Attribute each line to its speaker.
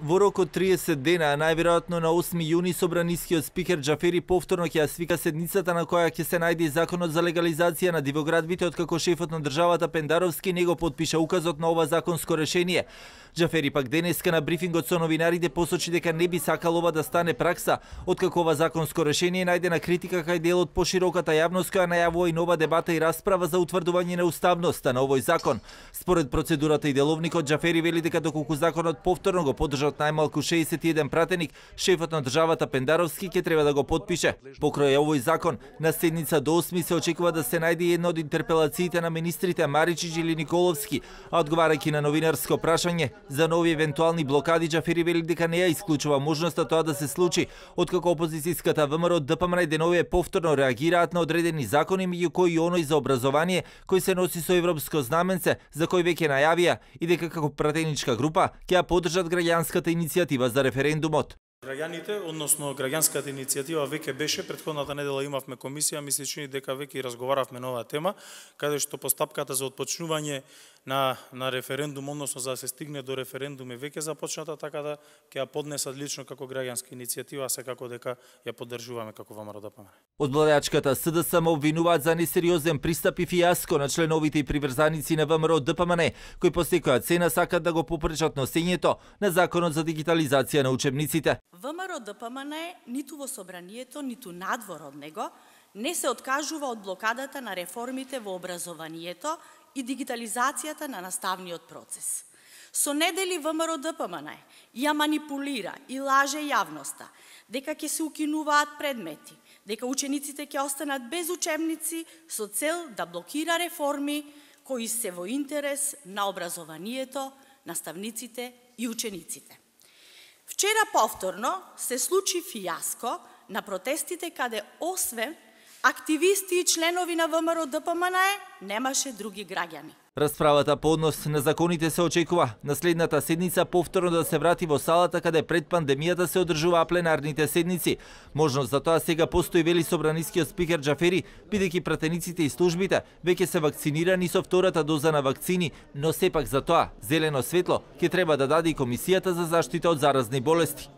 Speaker 1: Во рок од 30 дена, најверојатно на 8 јуни, собранискиот спикер Џафери повторно ќе ја свика седницата на која ќе се најде законот за легализација на дивоградбите, откако шефот на државата Пендаровски него подпиша указот на ова законско решение. Џафери пак денеска на брифингот со новинарите посочи дека не би сакал ова да стане пракса, откако ова законско решение најде на критика кај дел од пошироката јавност која најавува и нова дебата и расправа за утврдување на уставноста на овој закон. Според процедурата и деловникот Џафери вели дека доколку законот повторно го поддржа најмалку 61 пратеник, шефот на државата Пендаровски ќе треба да го подпише. Покрај овој закон, на седница до 8 се очекува да се најде една од интерпелациите на министрите Маричич или Николовски, а одговарајќи на новинарско прашање за нови евентуални блокади, Џафери вели дека не ја исклучува можноста тоа да се случи, откако опозицијската ВМРО ДПМН денове повторно реагираат на одредени закони меѓу кои и оној за образование кој се носи со европско знаменце, за кој веќе најавија и дека како пратеничка група ќе ја поддржат граѓанската иницијатива за референдумот.
Speaker 2: Граѓаните, односно граѓанската иницијатива веќе беше, предходната недела имавме комисија, ми се чини дека веќе разговаравме на оваа тема, каде што постапката за отпочнување на, на референдум, односно за да се стигне до референдум е веќе започната, така да ќе ја поднесат лично како граѓанска иницијатива, се како дека ја поддржуваме како ВМРО да ДПМН.
Speaker 1: Од владачката СДСМ обвинуваат за несериозен пристап и фијаско на членовите и приврзаници на ВМРО ДПМН, кои по секоја цена сакат да го попречат носењето на законот за дигитализација на учебниците.
Speaker 3: ВМРО ДПМН ниту во собранието, ниту надвор од него не се откажува од блокадата на реформите во образованието и дигитализацијата на наставниот процес. Со недели ВМРО ДПМН ја манипулира и лаже јавноста дека ќе се укинуваат предмети, дека учениците ќе останат без учебници со цел да блокира реформи кои се во интерес на образованието, наставниците и учениците. Вчера повторно се случи фијаско на протестите каде освен активисти и членови на ВМРО ДПМН немаше други граѓани.
Speaker 1: Расправата по однос на законите се очекува на следната седница повторно да се врати во салата каде пред пандемијата се одржуваа пленарните седници. Можност за тоа сега постои вели собранискиот спикер Џафери, бидејќи пратениците и службите веќе се вакцинирани со втората доза на вакцини, но сепак за тоа зелено светло ќе треба да даде и Комисијата за заштита од заразни болести.